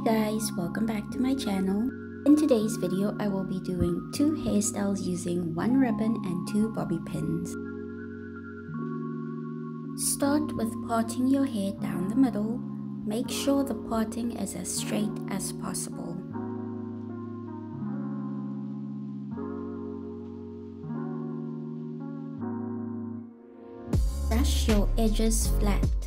Hey guys, welcome back to my channel. In today's video, I will be doing two hairstyles using one ribbon and two bobby pins. Start with parting your hair down the middle. Make sure the parting is as straight as possible. Brush your edges flat.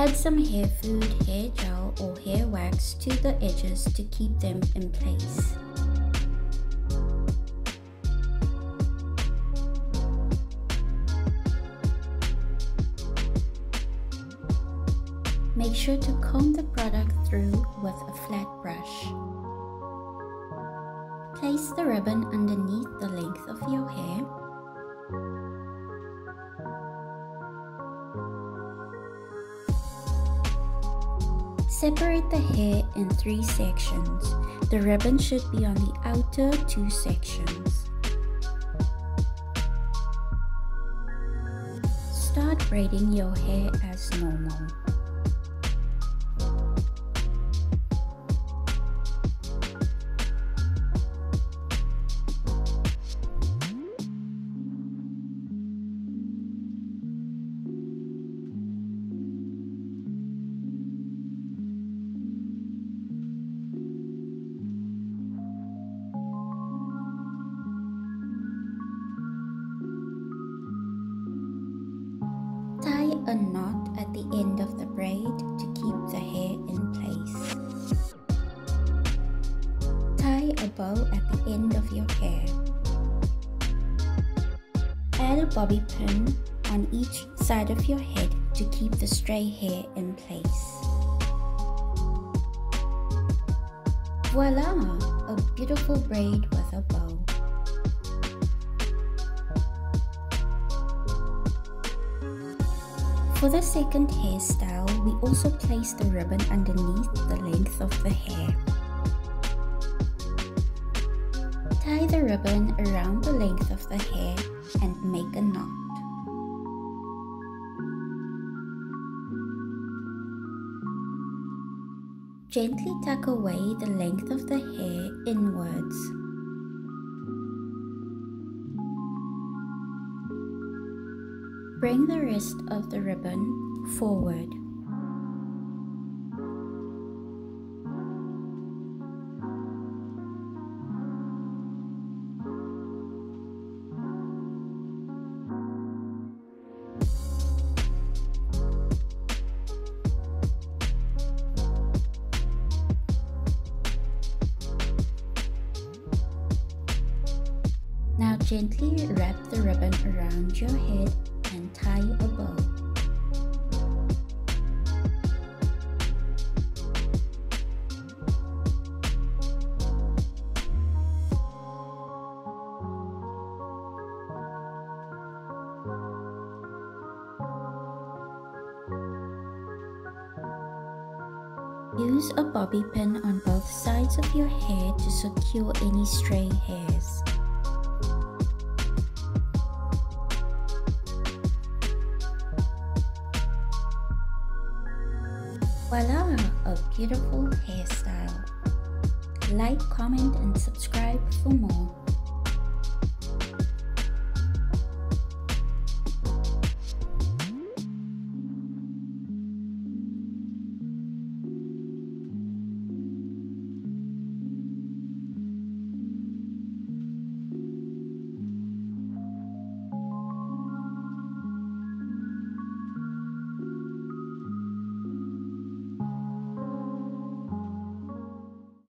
Add some hair food, hair gel or hair wax to the edges to keep them in place. Make sure to comb the product through with a flat brush. Place the ribbon underneath the length of your hair Separate the hair in three sections. The ribbon should be on the outer two sections. Start braiding your hair as normal. A knot at the end of the braid to keep the hair in place. Tie a bow at the end of your hair. Add a bobby pin on each side of your head to keep the stray hair in place. Voila! A beautiful braid with a bow. For the second hairstyle, we also place the ribbon underneath the length of the hair. Tie the ribbon around the length of the hair and make a knot. Gently tuck away the length of the hair inwards. Bring the rest of the ribbon forward. Now gently wrap the ribbon around your head and tie a bow. Use a bobby pin on both sides of your hair to secure any stray hairs. Voila! A beautiful hairstyle. Like, comment and subscribe for more.